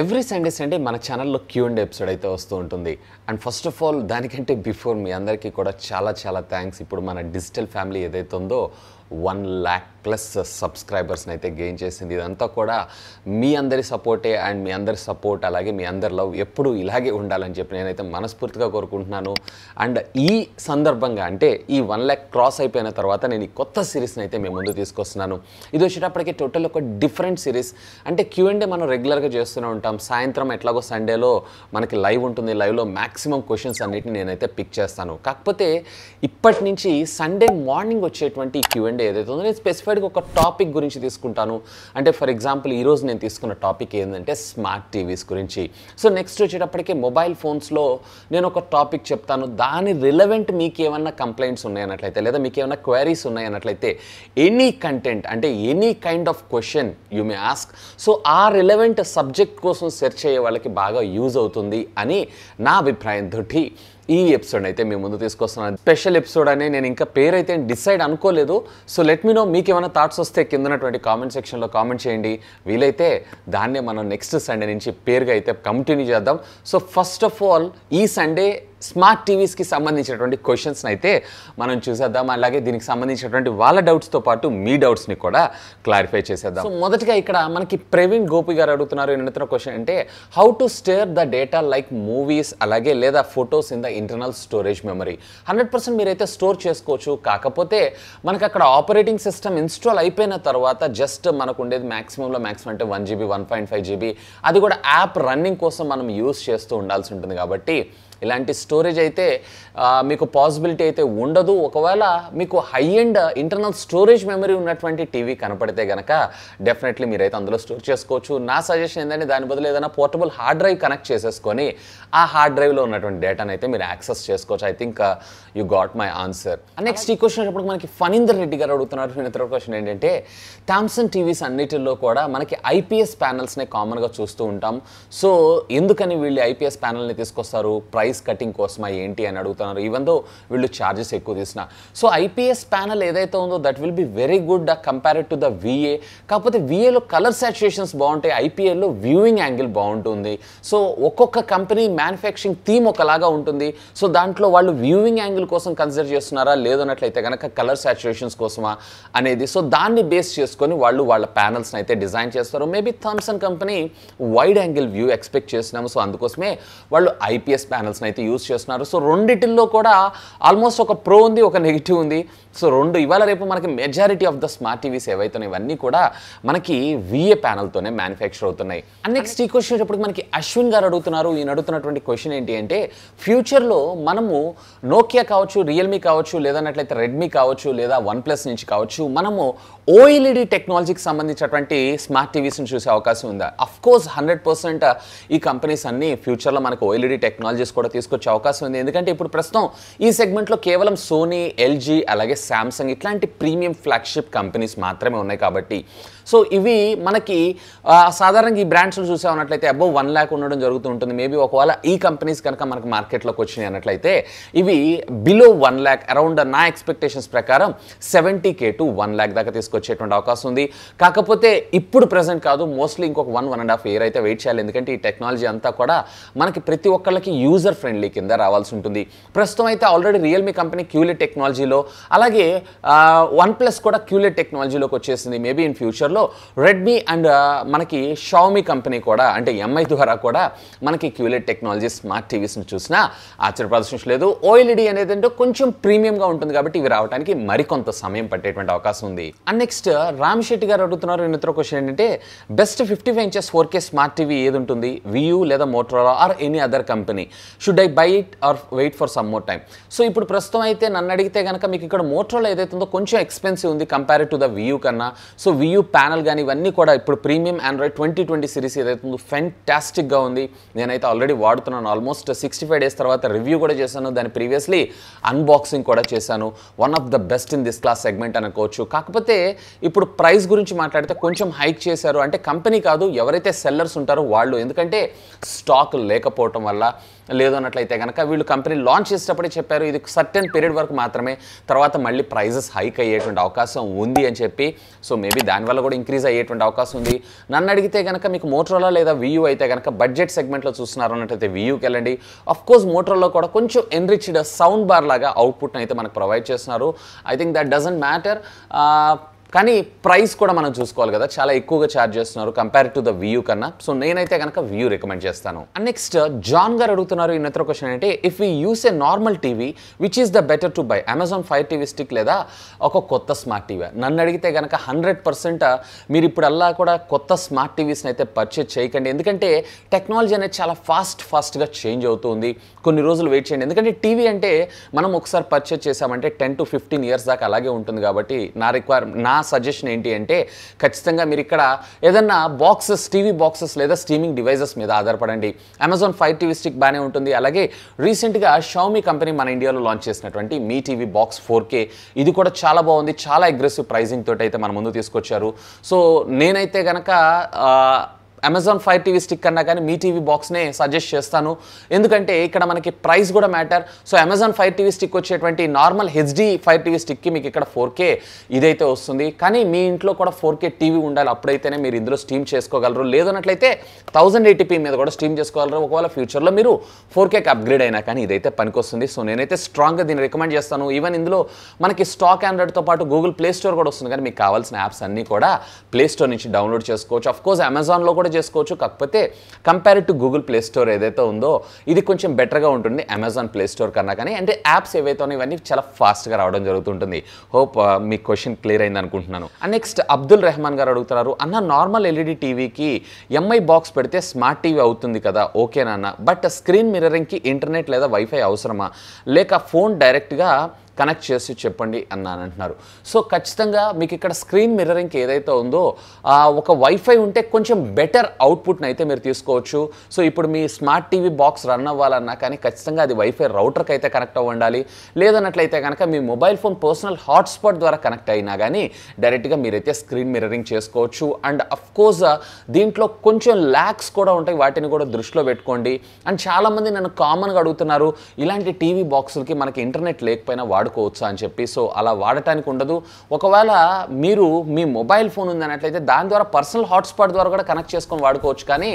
Every Sunday Sunday మన ఛానల్లో Q and episode అయితే వస్తూ ఉంటుంది. అండ్ ఫస్ట్ ఆఫ్ ఆల్ దానికంటే బిఫోర్ మీ అందరికీ కూడా చాలా చాలా థ్యాంక్స్ ఇప్పుడు మన డిజిటల్ ఫ్యామిలీ ఏదైతే ఉందో వన్ ల్యాక్ ప్లస్ సబ్స్క్రైబర్స్ని అయితే గెయిన్ చేసింది. ఇదంతా కూడా మీ అందరి సపోర్టే అండ్ మీ అందరి సపోర్ట్ అలాగే మీ అందరి లవ్ ఎప్పుడు ఇలాగే ఉండాలని చెప్పి నేనైతే మనస్ఫూర్తిగా కోరుకుంటున్నాను. అండ్ ఈ సందర్భంగా అంటే ఈ వన్ ల్యాక్ క్రాస్ అయిపోయిన తర్వాత నేను ఈ కొత్త సిరీస్ని అయితే మేము ముందు తీసుకొస్తున్నాను. ఇది వచ్చేటప్పటికి టోటల్ ఒక డిఫరెంట్ సిరీస్. అంటే క్యూ అండ్ మనం రెగ్యులర్గా చేస్తూనే ఉంటాం. సాయంత్రం ఎట్లాగో సండేలో మనకి లైవ్ ఉంటుంది. లైవ్లో మ్యాక్సిమం క్వశ్చన్స్ అన్నిటిని నేనైతే పిక్ చేస్తాను. కాకపోతే ఇప్పటి నుంచి సండే మార్నింగ్ వచ్చేటువంటి క్యూ అండ్ ఏదైతే ఉందో నేను స్పెసిఫైడ్గా ఒక టాపిక్ గురించి తీసుకుంటాను. అంటే ఫర్ ఎగ్జాంపుల్ ఈరోజు నేను తీసుకున్న టాపిక్ ఏంటంటే స్మార్ట్ టీవీస్ గురించి. సో నెక్స్ట్ వచ్చేటప్పటికి మొబైల్ ఫోన్స్లో నేను ఒక టాపిక్ చెప్తాను. దాని రిలవెంట్ మీకు ఏమన్నా కంప్లైంట్స్ ఉన్నాయన్నట్లయితే లేదా మీకు ఏమైనా క్వైరీస్ ఉన్నాయన్నట్లయితే ఎనీ కంటెంట్ అంటే any kind of question you may ask. So ఆ రిలవెంట్ సబ్జెక్ట్ కోసం సెర్చ్ అయ్యే వాళ్ళకి బాగా యూజ్ అవుతుంది అని నా అభిప్రాయంతో ఈ ఎపిసోడ్ అయితే మేము ముందు తీసుకొస్తున్నాను. స్పెషల్ ఎపిసోడ్ అనే నేను ఇంకా పేరు అయితే డిసైడ్ అనుకోలేదు. సో లెట్ మీ నో మీకు ఏమైనా థాట్స్ వస్తే కిందనటువంటి కామెంట్ సెక్షన్లో కామెంట్ చేయండి. వీలైతే దాన్నే మనం నెక్స్ట్ సండే నుంచి పేరుగా అయితే కంటిన్యూ చేద్దాం. సో ఫస్ట్ ఆఫ్ ఆల్ ఈ సండే స్మార్ట్ టీవీస్కి సంబంధించినటువంటి క్వశ్చన్స్ని అయితే మనం చూసేద్దాం. అలాగే దీనికి సంబంధించినటువంటి వాళ్ళ డౌట్స్తో పాటు మీ డౌట్స్ని కూడా క్లారిఫై చేసేద్దాం. సో మొదటిగా ఇక్కడ మనకి ప్రవీణ్ గోపి గారు అడుగుతున్నారు ఎన్నితున్న క్వశ్చన్ అంటే how to store the data like movies అలాగే లేదా photos in the internal storage memory hundred percent మీరైతే స్టోర్ చేసుకోవచ్చు. కాకపోతే మనకి అక్కడ ఆపరేటింగ్ సిస్టమ్ ఇన్స్టాల్ అయిపోయిన తర్వాత జస్ట్ మనకు ఉండేది మ్యాక్సిమంలో మ్యాక్సిమం అంటే one GB one point five GB అది కూడా యాప్ రన్నింగ్ కోసం మనం యూస్ చేస్తూ ఉండాల్సి ఉంటుంది కాబట్టి ఇలాంటి స్టోరేజ్ అయితే మీకు పాసిబిలిటీ అయితే ఉండదు. ఒకవేళ మీకు high end internal storage memory ఉన్నటువంటి టీవీ కనపడితే గనక డెఫినెట్లీ మీరైతే అందులో స్టోర్ చేసుకోవచ్చు. నా సజెషన్ ఏంటంటే దాని బదులు ఏదైనా పోర్టబుల్ హార్డ్ డ్రైవ్ కనెక్ట్ చేసేసుకొని ఆ హార్డ్ డ్రైవ్లో ఉన్నటువంటి డేటాను అయితే మీరు యాక్సెస్ చేసుకోవచ్చు. I think you got my answer next ఈ క్వశ్చన్ వచ్చినప్పుడు మనకి ఫణీందర్ రెడ్డి గారు అడుగుతున్నారు. ఇతర క్వశ్చన్ ఏంటంటే థామ్సన్ టీవీస్ అన్నిటిలో కూడా మనకి ఐపీఎస్ ప్యానల్స్నే కామన్గా చూస్తూ ఉంటాం. సో ఎందుకని వీళ్ళు ఐపీఎస్ ప్యానల్ని తీసుకొస్తారు? ప్రైస్ కటింగ్ కోసమా ఏంటి అని అడుగుతున్నారు ఈవెన్ దో వీళ్ళు ఛార్జెస్ ఎక్కువ తీసిన సో ఐపీఎస్ ప్యానల్ ఏదైతే ఉందో that will be very good compared to the VA కాకపోతే విఏలో కలర్ సాచురేషన్స్ బాగుంటాయి ఐపీఎల్లో వ్యూయింగ్ యాంగిల్ బాగుంటుంది. సో ఒక్కొక్క కంపెనీ మ్యానుఫ్యాక్చరింగ్ థీమ్ ఒకలాగా ఉంటుంది. సో దాంట్లో వాళ్ళు వ్యూయింగ్ యాంగిల్ కోసం కన్సిడర్ చేస్తున్నారా లేదన్నట్లయితే కనుక కలర్ సాచురేషన్స్ కోసమా అనేది. సో దాన్ని బేస్ చేసుకొని వాళ్ళు వాళ్ళ ప్యానల్స్ని అయితే డిజైన్ చేస్తారు. Maybe Thomson company wide angle view expect చేస్తున్నాము. సో అందుకోసమే వాళ్ళు ఐపీఎస్ ప్యానల్స్ని అయితే యూస్ చేస్తున్నారు. సో రెండిటిల్లో కూడా ఆల్మోస్ట్ ఒక ప్రో ఉంది ఒక నెగిటివ్ ఉంది. సో రెండు ఇవాళ రేపు మనకి majority of the smart TVs ఏవైతే ఇవన్నీ కూడా మనకి విఏ ప్యానల్తోనే మ్యానుఫ్యాక్చర్ అవుతున్నాయి. నెక్స్ట్ ఈ క్వశ్చన్ వచ్చేటప్పుడు మనకి అశ్విన్ గారు అడుగుతున్నారు. ఈయన అడుగుతున్నటువంటి క్వశ్చన్ ఏంటి అంటే ఫ్యూచర్లో మనము నోకియా కావచ్చు రియల్మీ కావచ్చు లేదన్నట్లయితే రెడ్మీ కావచ్చు లేదా వన్ ప్లస్ నుంచి కావచ్చు మనము ఓఎల్ఈడి టెక్నాలజీకి సంబంధించినటువంటి స్మార్ట్ టీవీస్ని చూసే అవకాశం ఉందా? అఫ్ కోర్స్ హండ్రెడ్ పర్సెంట్ ఈ కంపెనీస్ అన్ని ఫ్యూచర్లో మనకు ఓఎల్ఈడి టెక్నాలజీస్ కూడా తీసుకొచ్చే అవకాశం ఉంది. ఎందుకంటే ఇప్పుడు ప్రస్తుతం ఈ సెగ్మెంట్లో కేవలం సోనీ ఎల్జీ అలాగే శాంసంగ్ ఇట్లాంటి ప్రీమియం ఫ్లాగ్షిప్ కంపెనీస్ మాత్రమే ఉన్నాయి కాబట్టి సో ఇవి మనకి సాధారణంగా ఈ బ్రాండ్స్ను చూసే ఉన్నట్లయితే అబౌవ్ వన్ ల్యాక్ ఉండడం జరుగుతూ ఉంటుంది మేబీ ఒకవేళ ఈ కంపెనీస్ కనుక మనకు మార్కెట్లోకి వచ్చినాయి అన్నట్లయితే ఇవి బిలో వన్ ల్యాక్ అరౌండ్ నా ఎక్స్పెక్టేషన్స్ ప్రకారం seventy K to one lakh దాకా తీసుకొచ్చేటువంటి అవకాశం ఉంది. కాకపోతే ఇప్పుడు ప్రజెంట్ కాదు మోస్ట్లీ ఇంకొక one one and half year అయితే వెయిట్ చేయాలి. ఎందుకంటే ఈ టెక్నాలజీ అంతా కూడా మనకి ప్రతి ఒక్కళ్ళకి యూజర్ ఫ్రెండ్లీ కింద రావాల్సి ఉంటుంది. ప్రస్తుతం అయితే ఆల్రెడీ రియల్మీ కంపెనీ క్యూలెట్ టెక్నాలజీలో అలాగే వన్ ప్లస్ కూడా క్యూలెట్ టెక్నాలజీలోకి వచ్చేసింది. మేబీ ఇన్ ఫ్యూచర్లో రెడ్మీ అండ్ uh, మనకి షామీ కంపెనీ కూడా అంటే ఎంఐ ద్వారా కూడా మనకి క్యూలెట్ టెక్నాలజీ స్మార్ట్ టీవీస్ని చూసినా ఆశ్చర్యపరచలేదు ఓఎల్ఈడి అనేది అంటే కొంచెం ప్రీమియంగా ఉంటుంది కాబట్టి ఇవి రావడానికి మరికొంత సమయం పట్టేటువంటి అవకాశం ఉంది. అండ్ నెక్స్ట్ రామ్ శెట్టి గారు అడుగుతున్నారు ఇతర క్వశ్చన్ ఏంటంటే best fifty five inches four K smart TV ఏది ఉంటుంది? వియూ లేదా Motorola or any other company should I buy it or wait for some more time so ఇప్పుడు ప్రస్తుతం అయితే నన్ను అడిగితే కనుక మీకు ఇక్కడ మోటోలో ఏదైతే ఉందో కొంచెం ఎక్స్పెన్సివ్ ఉంది కంపేర్ టు ద వియూ కన్నా. సో వియూ ప్యానల్ కానీ ఇవన్నీ కూడా ఇప్పుడు premium Android twenty twenty series ఏదైతే ఉందో ఫెంటాస్టిక్గా ఉంది. నేనైతే ఆల్రెడీ వాడుతున్నాను. ఆల్మోస్ట్ సిక్స్టీ ఫైవ్ డేస్ తర్వాత రివ్యూ కూడా చేశాను. దాని ప్రీవియస్లీ అన్బాక్సింగ్ కూడా చేశాను. One of the best in this class segment అనుకోవచ్చు. కాకపోతే ఇప్పుడు ప్రైస్ గురించి మాట్లాడితే కొంచెం హైక్ చేశారు. అంటే కంపెనీ కాదు ఎవరైతే సెల్లర్స్ ఉంటారో వాళ్ళు. ఎందుకంటే స్టాక్ లేకపోవటం వల్ల లేదు అన్నట్లయితే కనుక వీళ్ళు కంపెనీ లాంచ్ చేసేటప్పుడే చెప్పారు. ఇది సర్టెన్ పీరియడ్ వరకు మాత్రమే. తర్వాత మళ్ళీ ప్రైజెస్ హైక్ అయ్యేటువంటి అవకాశం ఉంది అని చెప్పి. సో మేబీ దానివల్ల కూడా ఇంక్రీజ్ అయ్యేటువంటి అవకాశం ఉంది. నన్ను అడిగితే కనుక మీకు మోటరోలా లేదా వియూ అయితే కనుక బడ్జెట్ సెగ్మెంట్లో చూస్తున్నారు అన్నట్టయితే వియూకి వెళ్ళండి. అఫ్ కోర్స్ మోటరోలో కూడా కొంచెం ఎన్రిచ్డ్ సౌండ్ బార్ లాగా అవుట్పుట్ అయితే మనకు ప్రొవైడ్ చేస్తున్నారు. I think that doesn't matter కానీ ప్రైస్ కూడా మనం చూసుకోవాలి కదా. చాలా ఎక్కువగా ఛార్జ్ చేస్తున్నారు కంపేర్ టు ద వ్యూ కన్నా. సో నేనైతే కనుక వ్యూ రికమెండ్ చేస్తాను. అండ్ నెక్స్ట్ జాన్ గారు అడుగుతున్నారు ఇన్నతర క్వశ్చన్ అంటే if you use a normal TV which is the better to buy Amazon Fire TV Stick లేదా ఒక కొత్త స్మార్ట్ టీవీ నన్ను అడిగితే కనుక హండ్రెడ్ పర్సెంట్ మీరు ఇప్పుడల్లా కూడా కొత్త స్మార్ట్ టీవీస్ని అయితే పర్చేజ్ చేయకండి. ఎందుకంటే టెక్నాలజీ అనేది చాలా ఫాస్ట్ ఫాస్ట్గా చేంజ్ అవుతుంది. కొన్ని రోజులు వెయిట్ చేయండి. ఎందుకంటే టీవీ అంటే మనం ఒకసారి పర్చేజ్ చేసామంటే టెన్ టు ఫిఫ్టీన్ ఇయర్స్ దాకా అలాగే ఉంటుంది కాబట్టి నా రిక్వైర్ నా సజెషన్ ఏంటి అంటే ఖచ్చితంగా మీరు ఇక్కడ ఏదన్నా బాక్సెస్ టీవీ బాక్సెస్ లేదా స్ట్రీమింగ్ డివైజెస్ మీద ఆధారపడండి. అమెజాన్ ఫైర్ టీవీ స్టిక్ బాగానే ఉంటుంది. అలాగే రీసెంట్గా షౌమీ కంపెనీ మన ఇండియాలో లాంచ్ చేసినటువంటి Mi TV box four K ఇది కూడా చాలా బాగుంది. చాలా అగ్రెసివ్ ప్రైజింగ్ తోటి అయితే మన ముందు తీసుకొచ్చారు. సో నేనైతే కనుక అమెజాన్ ఫైర్ టీవీ స్టిక్ కన్నా కానీ మీ టీవీ బాక్స్నే సజెస్ట్ చేస్తాను. ఎందుకంటే ఇక్కడ మనకి ప్రైస్ కూడా matter so Amazon Fire TV Stick వచ్చేటువంటి నార్మల్ హెచ్డి ఫైర్ టీవీ స్టిక్కి మీకు ఇక్కడ ఫోర్ కే ఇదైతే వస్తుంది. కానీ మీ ఇంట్లో కూడా ఫోర్ కే టీవీ ఉండాలి. అప్పుడైతేనే మీరు ఇందులో స్ట్రీమ్ చేసుకోగలరు. లేదన్నట్లయితే థౌసండ్ ఎయిటీపీ మీద కూడా స్ట్రీమ్ చేసుకోగలరు. ఒకవేళ ఫ్యూచర్లో మీరు ఫోర్ కేకి అప్గ్రేడ్ అయినా కానీ ఇదైతే పనికొస్తుంది. సో నేనైతే స్ట్రాంగ్గా దీన్ని రికమెండ్ చేస్తాను. ఈవెన్ ఇందులో మనకి స్టాక్ ఆండ్రాయిడ్తో పాటు గూగుల్ ప్లే స్టోర్ కూడా వస్తుంది. కానీ మీకు కావాల్సిన యాప్స్ అన్నీ కూడా ప్లే స్టోర్ నుంచి డౌన్లోడ్ చేసుకోవచ్చు. అఫ్ కోర్స్ అమెజాన్లో కూడా చేసుకోవచ్చు. కాకపోతే compare to Google Play Store ఏదైతే ఉందో ఇది కొంచెం బెటర్గా ఉంటుంది అమెజాన్ ప్లే స్టోర్ కన్నా కానీ. అంటే యాప్స్ ఏవైతే ఉన్నాయో ఇవన్నీ చాలా ఫాస్ట్గా రావడం జరుగుతుంటుంది. హోప్ మీ క్వశ్చన్ క్లియర్ అయింది అనుకుంటున్నాను. నెక్స్ట్ అబ్దుల్ రెహమాన్ గారు అడుగుతున్నారు అన్న నార్మల్ ఎల్ఈడి టీవీకి ఎంఐ బాక్స్ పెడితే స్మార్ట్ టీవీ అవుతుంది కదా ఓకేనా అన్న? బట్ స్క్రీన్ మిర్రరింగ్కి ఇంటర్నెట్ లేదా వైఫై అవసరమా? లేక ఫోన్ డైరెక్ట్గా కనెక్ట్ చేసి చెప్పండి అన్నాను అంటున్నారు. సో ఖచ్చితంగా మీకు ఇక్కడ స్క్రీన్ మిర్రరింగ్ ఏదైతే ఉందో ఒక వైఫై ఉంటే కొంచెం బెటర్ అవుట్పుట్ని అయితే మీరు తీసుకోవచ్చు. సో ఇప్పుడు మీ స్మార్ట్ టీవీ బాక్స్ రన్ అవ్వాలన్నా కానీ ఖచ్చితంగా అది వైఫై రౌటర్కి అయితే కనెక్ట్ అవ్వ ఉండాలి. లేదన్నట్లయితే కనుక మీ మొబైల్ ఫోన్ పర్సనల్ హాట్స్పాట్ ద్వారా కనెక్ట్ అయినా కానీ డైరెక్ట్గా మీరైతే స్క్రీన్ మిర్రరింగ్ చేసుకోవచ్చు. అండ్ అఫ్కోర్స్ దీంట్లో కొంచెం ల్యాక్స్ కూడా ఉంటాయి. వాటిని కూడా దృష్టిలో పెట్టుకోండి. అండ్ చాలామంది నన్ను కామన్గా అడుగుతున్నారు ఇలాంటి టీవీ బాక్సులకి మనకి ఇంటర్నెట్ లేకపోయినా వాడు వాడుకోవచ్చు అని చెప్పి సో అలా వాడటానికి ఉండదు. ఒకవేళ మీరు మీ మొబైల్ ఫోన్ ఉందన్నట్లయితే దాని ద్వారా పర్సనల్ హాట్స్పాట్ ద్వారా కూడా కనెక్ట్ చేసుకొని వాడుకోవచ్చు. కానీ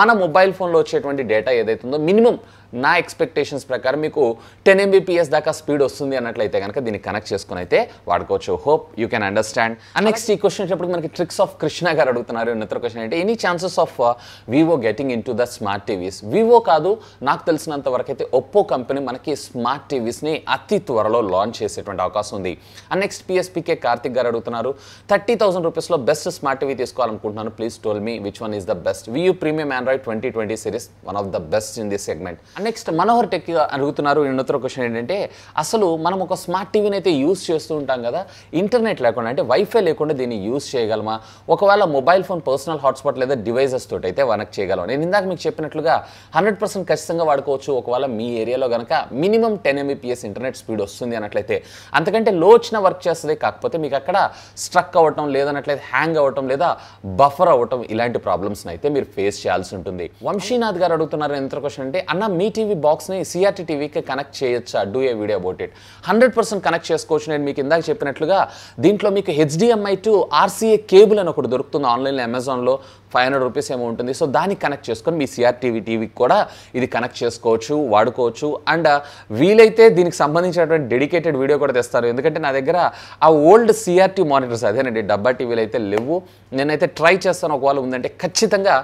మన మొబైల్ ఫోన్లో వచ్చేటువంటి డేటా ఏదైతుందో మినిమం నా ఎక్స్పెక్టేషన్స్ ప్రకారం మీకు టెన్ ఎంబీపీఎస్ దాకా స్పీడ్ వస్తుంది అన్నట్లయితే కనుక దీన్ని కనెక్ట్ చేసుకుని అయితే వాడుకోవచ్చు. Hope you can understand and next ఈ క్వశ్చన్ వచ్చేప్పటికి మనకి ట్రిక్స్ ఆఫ్ కృష్ణ గారు అడుగుతున్నారు. ఉన్నత క్వశ్చన్ అంటే any chances of Vivo getting into the smart TVs Vivo కాదు నాకు తెలిసినంత వరకు అయితే ఒప్పో కంపెనీ మనకి స్మార్ట్ టీవీస్ని అతి త్వరలో లాంచ్ చేసేటువంటి అవకాశం ఉంది. అండ్ నెక్స్ట్ పిఎస్పీకే కార్తిక్ గారు అడుగుతున్నారు. థర్టీ థౌసండ్ రూపీస్లో best smart TV తీసుకోవాలనుకుంటున్నాను. Please tell me which one is the best Vu premium Android twenty twenty series one of the best in this segment next Manohar tech అడుగుతున్నారు. ఉన్నతర question ఏంటంటే అసలు మనం ఒక smart టీవీని అయితే use చేస్తూ ఉంటాం కదా ఇంటర్నెట్ లేకుండా అంటే వైఫై లేకుండా దీన్ని యూస్ చేయగలమా? ఒకవేళ మొబైల్ ఫోన్ పర్సనల్ హాట్స్పాట్ లేదా డివైజెస్ తోటి అయితే కనెక్ట్ చేయగలం నేను ఇందాక మీకు చెప్పినట్లుగా హండ్రెడ్ పర్సెంట్ ఖచ్చితంగా వాడుకోవచ్చు. ఒకవేళ మీ ఏరియాలో కనుక minimum ten Mbps internet speed వస్తుంది అన్నట్లయితే అంతకంటే లో వచ్చిన వర్క్ చేస్తుంది కాకపోతే మీకు అక్కడ స్ట్రక్ అవ్వటం లేదన్నట్లయితే హ్యాంగ్ అవ్వటం లేదా బఫర్ అవ్వటం ఇలాంటి ప్రాబ్లమ్స్ని అయితే మీరు ఫేస్ చేయాల్సి ఉంటుంది. వంశీనాథ్ గారు అడుగుతున్నారు ఎంత క్వశ్చన్ అంటే అన్న మీ టీవీ బాక్స్ని సిఆర్టీ టీవీకి కనెక్ట్ చేయొచ్చా? Do a video about it hundred percent connect చేసుకోవచ్చు. నేను మీకు ఇందాక చెప్పినట్లుగా దీంట్లో మీకు హెచ్డిఎంఐ టు ఆర్సీఏ కేబుల్ అని ఒకటి దొరుకుతుంది ఆన్లైన్లో అమెజాన్లో. ఫైవ్ హండ్రెడ్ రూపీస్ ఏమో ఉంటుంది. సో దాన్ని కనెక్ట్ చేసుకొని మీ సిఆర్ టీవీ టీవీకి కూడా ఇది కనెక్ట్ చేసుకోవచ్చు వాడుకోవచ్చు. అండ్ uh, వీలైతే దీనికి సంబంధించినటువంటి డెడికేటెడ్ వీడియో కూడా తెస్తారు. ఎందుకంటే నా దగ్గర ఆ ఓల్డ్ సిఆర్టీ మానిటర్స్ అదేనండి డబ్బా టీవీలు అయితే లేవు. నేనైతే ట్రై చేస్తాను ఒకవేళ ఉందంటే ఖచ్చితంగా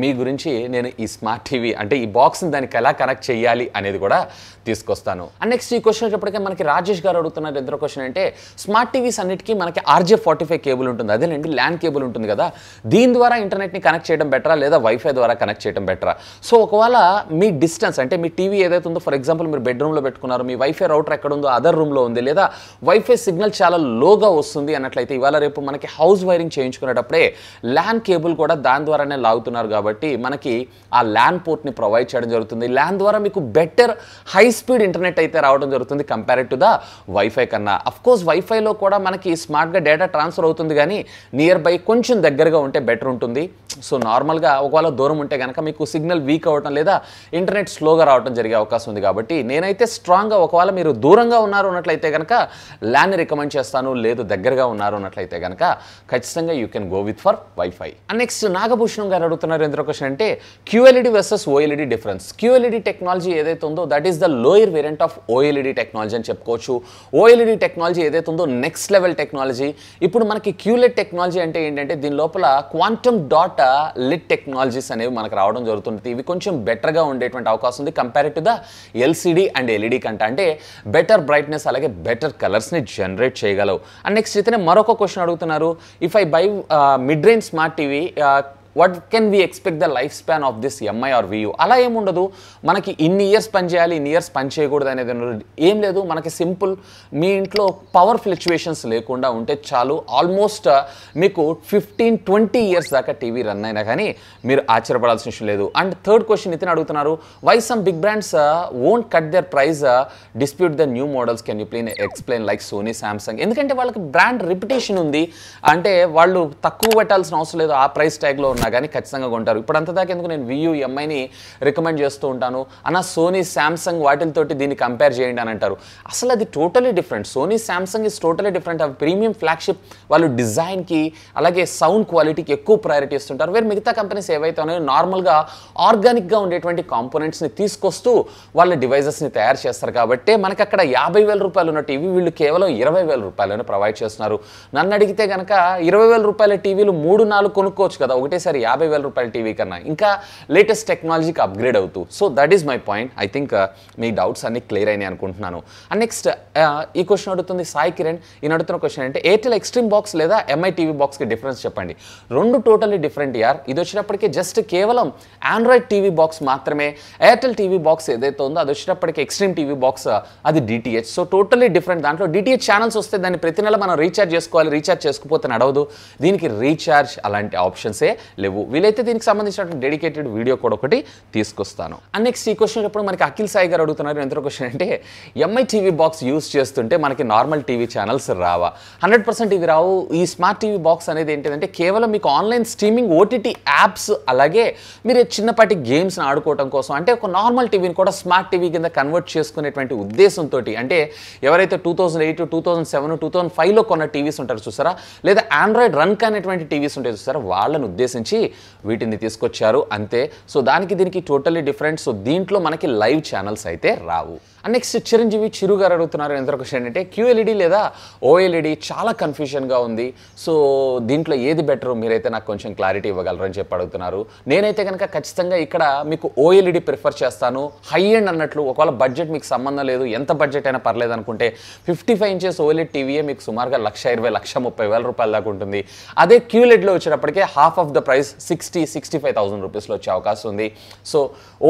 మీ గురించి నేను ఈ స్మార్ట్ టీవీ అంటే ఈ బాక్స్ని దానికి ఎలా కనెక్ట్ చేయాలి అనేది కూడా తీసుకొస్తాను. అండ్ నెక్స్ట్ ఈ క్వశ్చన్ వచ్చేప్పటికే మనకి రాజేష్ గారు అడుగుతున్నారు ఇద్దరు క్వశ్చన్ అంటే స్మార్ట్ టీవీస్ అన్నిటికీ మనకి ఆర్జే ఫార్టీ ఫైవ్ కేబుల్ ఉంటుంది. అదేనండి ల్యాండ్ కేబుల్ ఉంటుంది కదా. దీని ద్వారా ఇంటర్నెట్ని కనెక్ట్ చేయడం బెటరా లేదా వైఫై ద్వారా కనెక్ట్ చేయడం బెటరా? సో ఒకవేళ మీ డిస్టెన్స్ అంటే మీ టీవీ ఏదైతే ఉందో ఫర్ ఎగ్జాంపుల్ మీరు బెడ్రూమ్లో పెట్టుకున్నారు మీ వైఫై రౌటర్ ఎక్కడ ఉందో అదర్ రూమ్లో ఉంది లేదా వైఫై సిగ్నల్ చాలా లోగా వస్తుంది అన్నట్లయితే ఇవాళ రేపు మనకి హౌస్ వైరింగ్ చేయించుకునేటప్పుడే ల్యాన్ కేబుల్ కూడా దాని ద్వారానే లాగుతున్నారు కాబట్టి మనకి ఆ ల్యాన్ పోర్ట్ని ప్రొవైడ్ చేయడం జరుగుతుంది. ల్యాన్ ద్వారా మీకు బెటర్ హై స్పీడ్ ఇంటర్నెట్ అయితే రావడం జరుగుతుంది కంపేర్ టు ద వైఫై కన్నా. అఫ్ కోర్స్ వైఫైలో కూడా మనకి స్మార్ట్గా డేటా ట్రాన్స్ఫర్ అవుతుంది కానీ నియర్ బై కొంచెం దగ్గరగా ఉంటే బెటర్ ఉంటుంది. సో నార్మల్గా ఒకవేళ దూరం ఉంటే కనుక మీకు సిగ్నల్ వీక్ అవ్వటం లేదా ఇంటర్నెట్ స్లోగా రావడం జరిగే అవకాశం ఉంది కాబట్టి నేనైతే స్ట్రాంగ్గా ఒకవేళ మీరు దూరంగా ఉన్నారు అన్నట్లయితే కనుక ల్యాండ్ రికమెండ్ చేస్తాను లేదు దగ్గరగా ఉన్నారు అన్నట్లయితే కనుక ఖచ్చితంగా you can go with for wifi next Nagabhushanam garu అడుగుతున్నారు ఎందుకు క్వశ్చన్ అంటే QLED versus OLED difference. QLED technology ఏదైతే ఉందో that is the lower variant of OLED technology అని చెప్పుకోవచ్చు. ఓఎల్ఈడి టెక్నాలజీ ఏదైతే ఉందో నెక్స్ట్ లెవెల్ టెక్నాలజీ. ఇప్పుడు మనకి క్యూలెట్ టెక్నాలజీ అంటే ఏంటంటే దీని లోపల క్వాంటమ్ డాట్ లిట్ టెక్నాలజీస్ అనేవి మనకు రావడం జరుగుతుంది ఇవి కొంచెం బెటర్గా ఉండేటువంటి అవకాశం ఉంది compare to the LCD and LED కంటే. అంటే బెటర్ బ్రైట్నెస్ అలాగే బెటర్ కలర్స్ని జనరేట్ చేయగలవు. అండ్ నెక్స్ట్ ఇతనే మరొక క్వశ్చన్ అడుగుతున్నారు. If I buy mid range smart TV what can we expect the life span of this Mi or Vu అలా ఏముండదు. మనకి ఇన్ని ఇయర్స్ పని చేయాలి ఇన్ని ఇయర్స్ పని చేయకూడదు అనేది ఏం లేదు. మనకి సింపుల్ మీ ఇంట్లో పవర్ ఫ్లక్చువేషన్స్ లేకుండా ఉంటే చాలు. ఆల్మోస్ట్ uh, మీకు ఫిఫ్టీన్ ట్వంటీ ఇయర్స్ దాకా టీవీ రన్ అయినా కానీ మీరు ఆశ్చర్యపడాల్సిన విషయం లేదు. అండ్ థర్డ్ క్వశ్చన్ ఇతను అడుగుతున్నారు. Why some big brands won't cut their price dispute the new models can you plain explain like Sony Samsung ఎందుకంటే వాళ్ళకి బ్రాండ్ రిపిటేషన్ ఉంది. అంటే వాళ్ళు తక్కువ పెట్టాల్సిన అవసరం లేదు. ఆ ప్రైస్ ట్యాగ్లో ఉన్న కానీ ఖచ్చితంగా కొంటారు. ఇప్పుడు అంతదాకా ఎందుకు నేను వియూ ఎంఐని రికమెండ్ చేస్తూ ఉంటాను? అన్న సోనీ శాంసంగ్ వాటితోటి దీన్ని కంపేర్ చేయండి అని అంటారు. అసలు అది totally different Sony Samsung is totally different అవి ప్రీమియం ఫ్లాగ్షిప్ వాళ్ళు డిజైన్కి అలాగే సౌండ్ క్వాలిటీకి ఎక్కువ ప్రయారిటీ ఇస్తుంటారు. వేరే మిగతా కంపెనీస్ ఏవైతే ఉన్నాయో నార్మల్గా ఆర్గానిక్గా ఉండేటువంటి కాంపోనెంట్స్ని తీసుకొస్తూ వాళ్ళ డివైజెస్ని తయారు చేస్తారు. కాబట్టి మనకి అక్కడ యాభై వేల రూపాయలు ఉన్న టీవీ వీళ్ళు కేవలం ఇరవై వేల రూపాయలను ప్రొవైడ్ చేస్తున్నారు. నన్ను అడిగితే కనుక ఇరవై వేల రూపాయల టీవీలు మూడు నాలుగు కొనుక్కోవచ్చు కదా. ఒకటేసారి యాభై వేల రూపాయల టీవీ కన్నా ఇంకా లేటెస్ట్ టెక్నాలజీకి అప్గ్రేడ్ అవుతూ. So that is my point I think me doubts అన్ని క్లియర్ అయినాయి అనుకుంటున్నాను. అండ్ నెక్స్ట్ uh, ఈ క్వశ్చన్ అడుగుతుంది సాయి కిరణ్. ఈయన అడుగుతున్న క్వశ్చన్ అంటే ఎయిర్టెల్ ఎక్స్ట్రీమ్ బాక్స్ లేదా ఎంఐ టీవీ బాక్స్కి డిఫరెన్స్ చెప్పండి. రెండు టోటల్లీ డిఫరెంట్ యార్ ఇది వచ్చినప్పటికీ జస్ట్ కేవలం ఆండ్రాయిడ్ టీవీ బాక్స్ మాత్రమే. ఎయిర్టెల్ టీవీ బాక్స్ ఏదైతే ఉందో అది వచ్చినప్పటికీ ఎక్స్ట్రీమ్ టీవీ బాక్స్ uh, అది డిటిహెచ్ సో టోటల్లీ డిఫరెంట్ దాంట్లో డిటిహెచ్ ఛానల్స్ వస్తే దాన్ని ప్రతి నెల మనం రీఛార్జ్ చేసుకోవాలి రీఛార్జ్ చేసుకోకపోతే నడవదు. దీనికి రీఛార్జ్ అలాంటి ఆప్షన్సే లేవు. వీలైతే దీనికి సంబంధించిన డెడికేటెడ్ వీడియో కూడా ఒకటి తీసుకొస్తాను. అండ్ నెక్స్ట్ ఈ క్వశ్చన్ ఇప్పుడు మనకి అఖిల్ సాయి గారు అడుగుతున్నారు. ఎంత క్వశ్చన్ అంటే ఎంఐ టీవీ బాక్స్ యూస్ చేస్తుంటే మనకి నార్మల్ టీవీ ఛానల్స్ రావా. హండ్రెడ్ పర్సెంట్ ఇవి రావు. ఈ స్మార్ట్ టీవీ బాక్స్ అనేది ఏంటంటే కేవలం మీకు ఆన్లైన్ స్ట్రీమింగ్ ఓటీటీ యాప్స్ అలాగే మీరు చిన్నపాటి గేమ్స్ని ఆడుకోవడం కోసం అంటే ఒక నార్మల్ టీవీని కూడా స్మార్ట్ టీవీ కింద కన్వర్ట్ చేసుకునేటువంటి ఉద్దేశంతో అంటే ఎవరైతే two thousand eight two thousand seven two thousand ఫైవ్లో కొన్న టీవీస్ ఉంటారు చూసారా? లేదా ఆండ్రాయిడ్ రన్ కానటువంటి టీవీస్ ఉంటాయి చూసారా? వాళ్ళని ఉద్దేశించి వీటిని తీసుకొచ్చారు అంతే. సో దానికి దీనికి టోటల్లీ డిఫరెంట్. సో దీంట్లో మనకి లైవ్ ఛానల్స్ అయితే రావు. అండ్ నెక్స్ట్ చిరంజీవి చిరు గారు అడుగుతున్నారు ఎంత క్వశ్చన్ ఏంటంటే క్యూఎల్ఈడి లేదా ఓఎల్ఈడి చాలా కన్ఫ్యూషన్గా ఉంది. సో దీంట్లో ఏది బెటర్ మీరైతే నాకు కొంచెం క్లారిటీ ఇవ్వగలరు అని చెప్పి అడుగుతున్నారు. నేనైతే కనుక ఖచ్చితంగా ఇక్కడ మీకు ఓఎల్ఈడి ప్రిఫర్ చేస్తాను. హై ఎండ్ అన్నట్లు ఒకవేళ బడ్జెట్ మీకు సంబంధం లేదు ఎంత బడ్జెట్ అయినా పర్లేదు అనుకుంటే ఫిఫ్టీ ఫైవ్ ఇంచెస్ ఓఎల్ఈడ్ టీవీయే మీకు సుమారుగా లక్ష ఇరవై లక్ష ముప్పై వేల రూపాయల దాకా ఉంటుంది. అదే క్యూలెడ్లో వచ్చేటప్పటికే half of the price sixty sixty five thousand రూపీస్లో వచ్చే అవకాశం ఉంది. So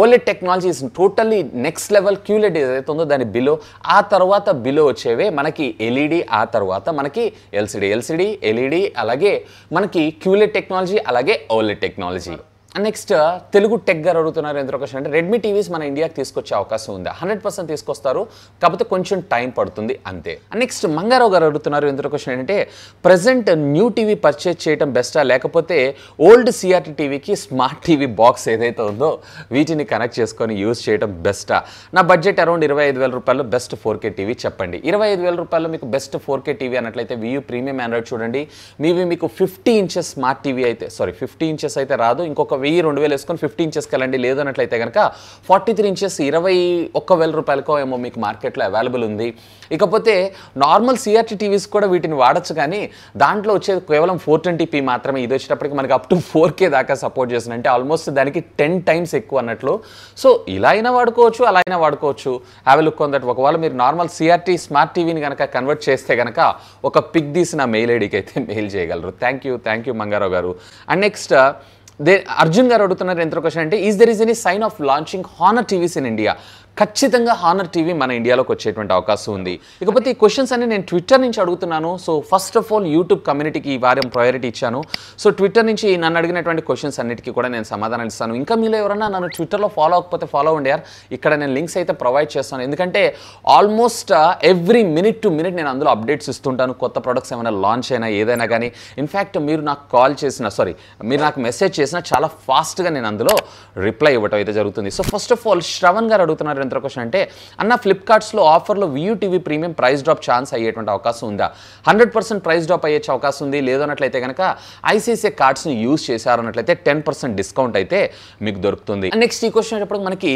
OLED technology is totally next level QLED ఏదైతే ఉందో దాని బిలో ఆ తర్వాత బిలో వచ్చేవే మనకి ఎల్ఈడి ఆ తర్వాత మనకి ఎల్సిడి ఎల్సిడి ఎల్ఈడి అలాగే మనకి క్యూలెడ్ టెక్నాలజీ అలాగే OLED technology next uh, Telugu tech garu అడుగుతున్నారు ఎంత క్వశ్చన్ అంటే రెడ్మీ టీవీస్ మన ఇండియాకి తీసుకొచ్చే అవకాశం ఉంది. హండ్రెడ్ పర్సెంట్ తీసుకొస్తారు. కాకపోతే కొంచెం టైం పడుతుంది అంతే. నెక్స్ట్ మంగారావు గారు అడుగుతున్నారు ఎంత క్వశ్చన్ ఏంటంటే ప్రజెంట్ న్యూ టీవీ పర్చేజ్ చేయడం బెస్టా లేకపోతే ఓల్డ్ సిఆర్టీ టీవీకి స్మార్ట్ టీవీ బాక్స్ ఏదైతే ఉందో వీటిని కనెక్ట్ చేసుకొని యూజ్ చేయడం బెస్టా నా బడ్జెట్ అరౌండ్ ఇరవై ఐదు వేల రూపాయలు బెస్ట్ ఫోర్ కే టీవీ చెప్పండి. ఇరవై ఐదు వేల రూపాయలు మీకు బెస్ట్ ఫోర్ కే టీవీ అన్నట్లయితే వియూ ప్రీమియం ఆండ్రాయిడ్ చూడండి. మీవి మీకు ఫిఫ్టీ ఇంచెస్ స్మార్ట్ టీవీ అయితే సారీ ఫిఫ్టీ ఇంచెస్ అయితే రాదు. ఇంకొక వెయ్యి రెండు వేలు వేసుకొని ఫిఫ్టీ ఇంచెస్కి వెళ్ళండి. లేదన్నట్లయితే కనుక ఫార్టీ త్రీ ఇంచెస్ ఇరవై ఒక్క వేల రూపాయలకో ఏమో మీకు మార్కెట్లో అవైలబుల్ ఉంది. ఇకపోతే నార్మల్ సిఆర్టీ టీవీస్ కూడా వీటిని వాడచ్చు కానీ దాంట్లో వచ్చేది కేవలం ఫోర్ ట్వంటీ పీ మాత్రమే. ఇది వచ్చేటప్పటికి మనకి అప్ టు ఫోర్ కే దాకా సపోర్ట్ చేస్తుంది. అంటే ఆల్మోస్ట్ దానికి టెన్ టైమ్స్ ఎక్కువ అన్నట్లు. సో ఇలా అయినా వాడుకోవచ్చు అలా అయినా వాడుకోవచ్చు. హ్యావ్ లుక్ ఆన్ దట్ ఒకవేళ మీరు నార్మల్ సిఆర్టీ స్మార్ట్ టీవీని కనుక కన్వర్ట్ చేస్తే కనుక ఒక పిక్ తీసిన మెయిల్ ఐడికి అయితే మెయిల్ చేయగలరు. Thank you thank you Mangarao garu and next they Arjun గారు అడుగుతున్నారు ఎంత క్వశ్చన్ అంటే is there is any sign of launching Honor TVs in India ఖచ్చితంగా హానర్ టీవీ మన ఇండియాలోకి వచ్చేటువంటి అవకాశం ఉంది. ఇకపోతే ఈ క్వశ్చన్స్ అన్ని నేను ట్విట్టర్ నుంచి అడుగుతున్నాను. So first of all YouTube కమ్యూనిటీకి ఈ వారం ప్రయారిటీ ఇచ్చాను. సో ట్విట్టర్ నుంచి నన్ను అడిగినటువంటి క్వశ్చన్స్ అన్నిటికీ కూడా నేను సమాధానాలు ఇస్తాను. ఇంకా మీలో ఎవరన్నా నన్ను ట్విట్టర్లో ఫాలో అవ్వకపోతే ఫాలో అవ్వండి యార్. ఇక్కడ నేను లింక్స్ అయితే ప్రొవైడ్ చేస్తాను. ఎందుకంటే almost every minute to minute నేను అందులో అప్డేట్స్ ఇస్తుంటాను. కొత్త ప్రొడక్ట్స్ ఏమైనా లాంచ్ అయినా ఏదైనా కానీ ఇన్ఫ్యాక్ట్ మీరు నాకు కాల్ చేసిన సారీ మీరు నాకు మెసేజ్ చేసినా చాలా ఫాస్ట్గా నేను అందులో రిప్లై ఇవ్వటం అయితే జరుగుతుంది. So first of all Shravan garu అడుగుతున్నారు ఎంత క్వశ్చన్ అంటే అన్న ఫ్లిప్కార్ట్స్లో ఆఫర్లో Vu TV premium price drop chance అయ్యేటువంటి అవకాశం ఉందా? హండ్రెడ్ పర్సెంట్ ప్రైస్ డ్రాప్ అయ్యే అవకాశం ఉంది లేదన్నట్లయితే కనుక ఐసీఐసీఐ కార్డ్స్ని యూజ్ చేశారన్నట్లయితే టెన్ పర్సెంట్ డిస్కౌంట్ అయితే మీకు దొరుకుతుంది. నెక్స్ట్ ఈ క్వశ్చన్ వచ్చేటప్పుడు మనకి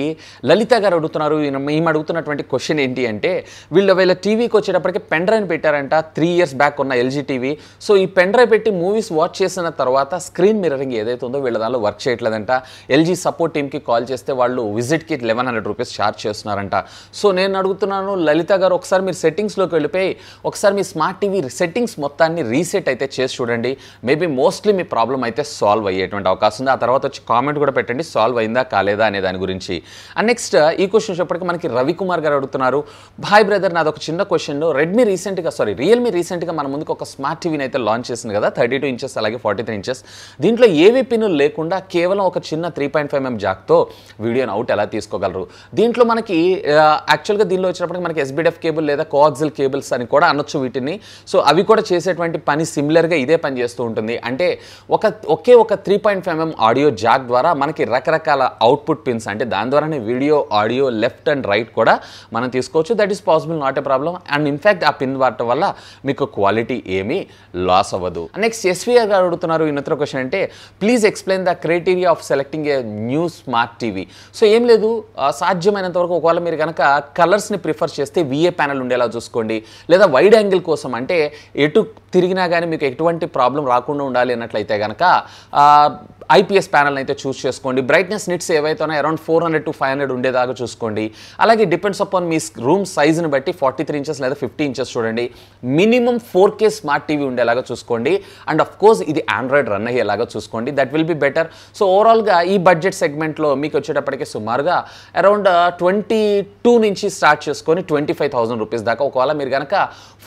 లలిత గారు అడుగుతున్నారు. మేము అడుగుతున్నటువంటి క్వశ్చన్ ఏంటి అంటే వీళ్ళు వీళ్ళ టీవీకి వచ్చేటప్పటికి పెన్ డ్రైవ్ పెట్టారంట త్రీ ఇయర్స్ బ్యాక్ ఉన్న ఎల్జీ టీవీ సో ఈ పెన్ డ్రైవ్ పెట్టి మూవీస్ వాచ్ చేసిన తర్వాత స్క్రీన్ మిర్రింగ్ ఏదైతే ఉందో వీళ్ళ దానిలో వర్క్ చేయట్లేదంట. ఎల్జీ సపోర్ట్ టీమ్కి కాల్ చేస్తే వాళ్ళు విజిట్కి లెవెన్ హండ్రెడ్ రూపీస్ ఛార్జ్ చేస్తున్నారంట. సో నేను అడుగుతున్నాను లలిత గారు ఒకసారి మీరు సెట్టింగ్స్లోకి వెళ్ళిపోయి ఒకసారి మీ స్మార్ట్ టీవీ సెట్టింగ్స్ మొత్తాన్ని రీసెట్ అయితే చేసి చూడండి. మేబీ మోస్ట్లీ మీ ప్రాబ్లం అయితే సాల్వ్ అయ్యేటువంటి అవకాశం ఉంది. ఆ తర్వాత వచ్చి కామెంట్ కూడా పెట్టండి సాల్వ్ అయిందా కాలేదా అనే దాని గురించి. అండ్ నెక్స్ట్ ఈ క్వశ్చన్ వచ్చేప్పటికి మనకి రవికుమార్ గారు అడుగుతున్నారు. భాయ్ బ్రదర్ నాది ఒక చిన్న క్వశ్చన్ రెడ్మీ రీసెంట్గా సారీ రియల్మీ రీసెంట్గా మన ముందుకు ఒక స్మార్ట్ టీవీని అయితే లాంచ్ చేసింది కదా థర్టీ టూ ఇంచెస్ అలాగే ఫార్టీ త్రీ ఇంచెస్ దీంట్లో ఏవి పిన్నులు లేకుండా కేవలం ఒక చిన్న త్రీ పాయింట్ ఫైవ్ ఎంఎం జాక్తో వీడియోని అవుట్ ఎలా తీసుకోగలరు? దీంట్లో మనకి యాక్చువల్గా దీనిలో వచ్చినప్పటికి మనకి ఎస్బిడిఎఫ్ కేబుల్ లేదా కోఆక్సిల్ కేబుల్స్ అని కూడా అనొచ్చు వీటిని. సో అవి కూడా చేసేటువంటి పని సిమిలర్గా ఇదే పని చేస్తూ ఉంటుంది. అంటే ఒక ఒకే ఒక three point five mm audio jack ద్వారా మనకి రకరకాల అవుట్పుట్ పిన్స్ అంటే దాని ద్వారానే video audio left and right కూడా మనం తీసుకోవచ్చు. That is possible not a problem and in fact ఆ పిన్ వాడటం వల్ల మీకు క్వాలిటీ ఏమీ లాస్ అవ్వదు. నెక్స్ట్ ఎస్వీఆర్ గారు అడుగుతున్నారు ఇన్నత్ర క్వశ్చన్ అంటే please explain the criteria of selecting a new smart TV so ఏం లేదు సాధ్యమైనంత సాధ్యమైనంత వరకు ఒకవేళ మీరు కనుక కలర్స్ని ప్రిఫర్ చేస్తే విఏ ప్యానల్ ఉండేలా చూసుకోండి. లేదా వైడ్ యాంగిల్ కోసం అంటే ఎటు తిరిగినా కానీ మీకు ఎటువంటి ప్రాబ్లం రాకుండా ఉండాలి అన్నట్లయితే కనుక ఐపీఎస్ ప్యానల్ అయితే చూస్ చేసుకోండి. బ్రైట్నెస్ నిట్స్ ఏవైతే ఉన్నాయో around four hundred to five hundred ఉండేదాకా చూసుకోండి. అలాగే డిపెండ్స్ అపాన్ మీ రూమ్ సైజ్ని బట్టి ఫార్టీ త్రీ ఇంచెస్ లేదా ఫిఫ్టీ ఇంచెస్ చూడండి. Minimum four K smart TV ఉండేలాగా చూసుకోండి. అండ్ అఫ్ కోర్స్ ఇది ఆండ్రాయిడ్ రన్ అయ్యేలాగా చూసుకోండి. That will be better so ఓవరాల్గా ఈ బడ్జెట్ సెగ్మెంట్లో మీకు వచ్చేటప్పటికి సుమారుగా అరౌండ్ ట్వంటీ టూ నుంచి స్టార్ట్ చేసుకొని ట్వంటీ ఫైవ్ థౌసండ్ రూపీస్ దాకా. ఒకవేళ మీరు కనుక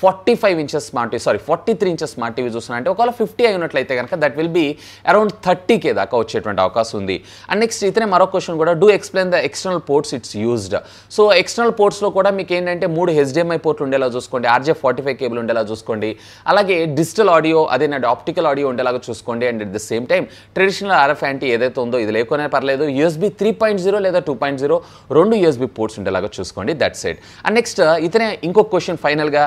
forty five inches smart TV sorry forty three inches smart TV చూస్తున్నారంటే ఒకవేళ ఫిఫ్టీ అయినట్లయితే కనుక that will be around thirty K దాకా వచ్చేటువంటి అవకాశం ఉంది. అండ్ నెక్స్ట్ ఇతనే మరో క్వశ్చన్ కూడా do explain the external ports it's used so external పోర్ట్స్లో కూడా మీకు ఏంటంటే మూడు హెచ్డిఎంఐ పోర్ట్లు ఉండేలా చూసుకోండి ఆర్జే ఫార్టీ ఫైవ్ కేబుల్ ఉండేలా చూసుకోండి అలాగే డిజిటల్ ఆడియో అదే ఆప్టికల్ ఆడియో ఉండేలాగా చూసుకోండి and at the same time traditional RF antenna ఏదైతే ఉందో ఇది లేకునే పర్లేదు యూఎస్బీ త్రీ పాయింట్ జీరో లేదా టూ పాయింట్ జీరో రెండు యూఎస్బీ పోర్ట్స్ ఉండేలాగా చూసుకోండి. దట్ సైడ్ అండ్ నెక్స్ట్ ఇతనే ఇంకొక క్వశ్చన్ ఫైనల్గా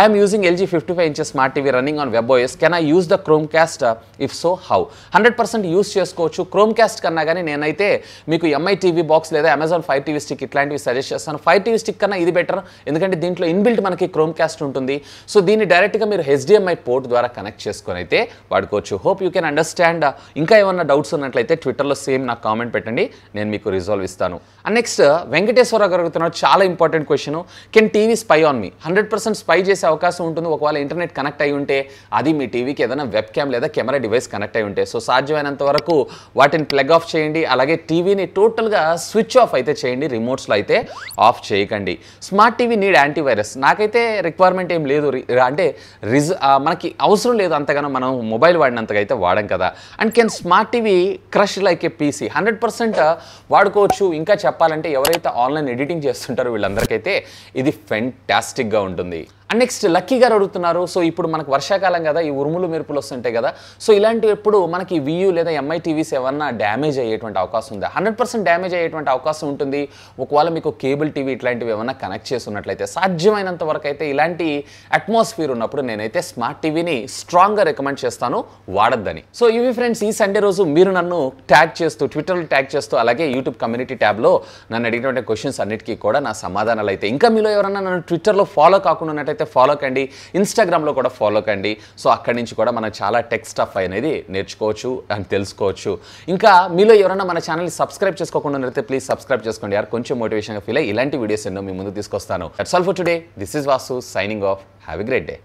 I'm using LG fifty five inches smart TV running on web OS can I use the Chromecast if so how hundred percent use చేసుకోవచ్చు. Chromecast కన్నా కానీ నేనైతే మీకు ఎంఐ టీవీ బాక్స్ లేదా Amazon five TV stick ఇట్లాంటివి suggest చేస్తాను. Five TV stick కన్నా ఇది బెటర్ ఎందుకంటే దీంట్లో ఇన్బిల్ట్ మనకి క్రోమ్ క్యాస్ట్ ఉంటుంది. సో దీన్ని డైరెక్ట్గా మీరు హెచ్డిఎంఐ పోర్ట్ ద్వారా కనెక్ట్ చేసుకొని అయితే వాడుకోవచ్చు. హోప్ యూ కెన్ అండర్స్టాండ్ ఇంకా ఏమన్నా డౌట్స్ ఉన్నట్లయితే ట్విట్టర్లో సేమ్ నాకు కామెంట్ పెట్టండి. నేను మీకు రిజాల్వ్ ఇస్తాను. And uh, next Venkateswara garu చాలా important question can TV spy on me? Hundred percent spy చేసే అవకాశం ఉంటుంది. ఒకవేళ ఇంటర్నెట్ కనెక్ట్ అయి ఉంటే అది మీ టీవీకి ఏదైనా వెబ్ క్యామ్ లేదా కెమెరా డివైస్ కనెక్ట్ అయి ఉంటే. సో సాధ్యమైనంత వరకు వాటిని ప్లగ్ ఆఫ్ చేయండి. అలాగే టీవీని టోటల్గా స్విచ్ ఆఫ్ అయితే చేయండి. రిమోట్స్లో అయితే ఆఫ్ చేయకండి. స్మార్ట్ టీవీ నీడ్ యాంటీవైరస్ నాకైతే రిక్వైర్మెంట్ ఏం లేదు. రి- అంటే రిజ్ మనకి అవసరం లేదు అంతగానో మనం మొబైల్ వాడినంతగా అయితే వాడం కదా. And can smart TV crash like a PC? Hundred percent వాడుకోవచ్చు. ఇంకా చెప్పాలంటే ఎవరైతే ఆన్లైన్ ఎడిటింగ్ చేస్తుంటారు వీళ్ళందరికైతే ఇది ఫెంటాస్టిక్గా ఉంటుంది. అండ్ నెక్స్ట్ లక్కీ గారు అడుగుతున్నారు సో ఇప్పుడు మనకు వర్షాకాలం కదా ఈ ఉరుములు మెరుపులు వస్తుంటాయి కదా సో ఇలాంటిప్పుడు మనకి వియూ లేదా ఎంఐ టీవీస్ ఏమన్నా డ్యామేజ్ అయ్యేటువంటి అవకాశం ఉందా? హండ్రెడ్ పర్సెంట్ డ్యామేజ్ అయ్యేటువంటి అవకాశం ఉంటుంది. ఒకవేళ మీకు కేబుల్ టీవీ ఇట్లాంటివి ఏమన్నా కనెక్ట్ చేసినట్లయితే సాధ్యమైనంత వరకు అయితే ఇలాంటి అట్మాస్ఫియర్ ఉన్నప్పుడు నేనైతే స్మార్ట్ టీవీని స్ట్రాంగ్గా రికమెండ్ చేస్తాను వాడద్దని. సో ఇవి ఫ్రెండ్స్ ఈ సండే రోజు మీరు నన్ను ట్యాగ్ చేస్తూ ట్విట్టర్లో ట్యాగ్ చేస్తూ అలాగే యూట్యూబ్ కమ్యూనిటీ ట్యాబ్లో నన్ను అడిగినటువంటి క్వశ్చన్స్ అన్నిటికీ కూడా నా సమాధానాలు అయితే. ఇంకా మీలో ఎవరన్నా నన్ను ట్విట్టర్లో ఫాలో కాకుండా ఉన్నట్టయితే ఫాలో కండి. ఇన్స్టాగ్రామ్లో కూడా ఫాలో కండి. సో అక్కడి నుంచి కూడా మనం చాలా టెక్ స్టఫ్ అనేది నేర్చుకోవచ్చు అండ్ తెలుసుకోవచ్చు. ఇంకా మీలో ఎవరైనా మన ఛానల్ని సబ్స్క్రైబ్ చేసుకోకుండా ఉన్నట్లయితే ప్లీజ్ సబ్స్క్రైబ్ చేసుకోండి. యార్ కొంచెం మోటివేషన్గా ఫీల్ అయ్యి ఇలాంటి వీడియోస్ ఎన్నో మీ ముందు తీసుకొస్తాను. That's all for today this is Vasu signing off have a great day